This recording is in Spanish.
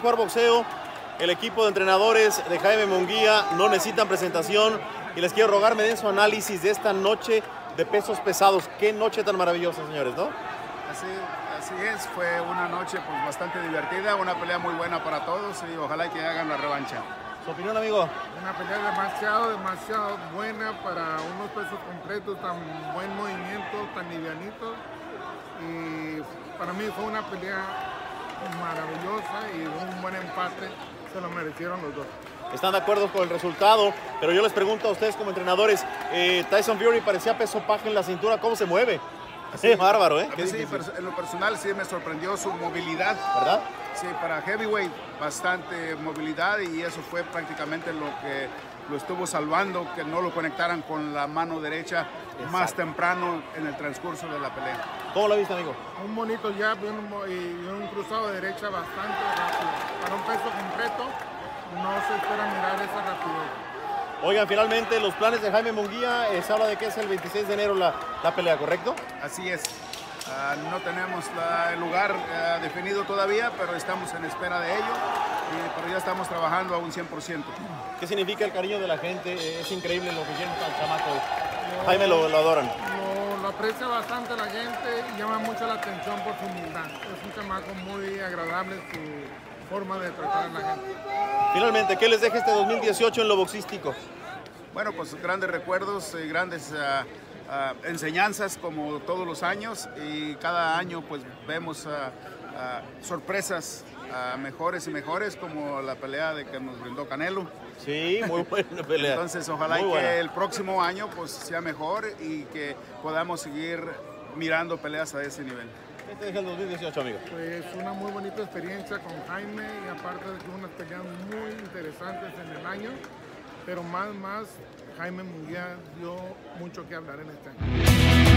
jugar boxeo. El equipo de entrenadores de Jaime Munguía no necesitan presentación y les quiero rogar me den su análisis de esta noche de pesos pesados. Qué noche tan maravillosa, señores, ¿no? Así, así es, fue una noche pues, bastante divertida, una pelea muy buena para todos y ojalá que hagan la revancha. ¿Su opinión, amigo? Una pelea demasiado, demasiado buena para unos pesos completos, tan buen movimiento, tan livianito. Y para mí fue una pelea maravillosa y un buen empate, se lo merecieron los dos. Están de acuerdo con el resultado, pero yo les pregunto a ustedes como entrenadores, eh, Tyson Fury parecía peso paja en la cintura, ¿cómo se mueve? Sí, bárbaro, ¿eh? Sí, en lo personal sí me sorprendió su movilidad. ¿Verdad? Sí, para heavyweight bastante movilidad y eso fue prácticamente lo que lo estuvo salvando, que no lo conectaran con la mano derecha más temprano en el transcurso de la pelea. ¿Cómo lo viste, amigo? Un bonito jab y un, y un cruzado de derecha bastante rápido. Para un peso completo no se espera mirar esa rapidez. Oigan, finalmente los planes de Jaime Munguía, se habla de que es el 26 de enero la, la pelea, ¿correcto? Así es. Uh, no tenemos la, el lugar uh, definido todavía, pero estamos en espera de ello. Y, pero ya estamos trabajando a un 100%. ¿Qué significa el cariño de la gente? Es increíble lo que quieren al chamaco. Jaime lo, lo adoran. Lo, lo, aprecia bastante la gente y llama mucho la atención por su humildad. Es un chamaco muy agradable su forma de tratar a la gente. Finalmente, ¿qué les deja este 2018 en lo boxístico? Bueno, pues grandes recuerdos, eh, grandes uh, uh, enseñanzas como todos los años y cada año pues vemos uh, sorpresas mejores y mejores como la pelea de que nos brindó Canelo. Sí, muy buena pelea. Entonces ojalá y que el próximo año pues sea mejor y que podamos seguir mirando peleas a ese nivel. ¿Qué te deja el 2018, amigo? Pues una muy bonita experiencia con Jaime y aparte de que unas peleas muy interesantes en el año, pero más, más, Jaime Munguía dio mucho que hablar en este año.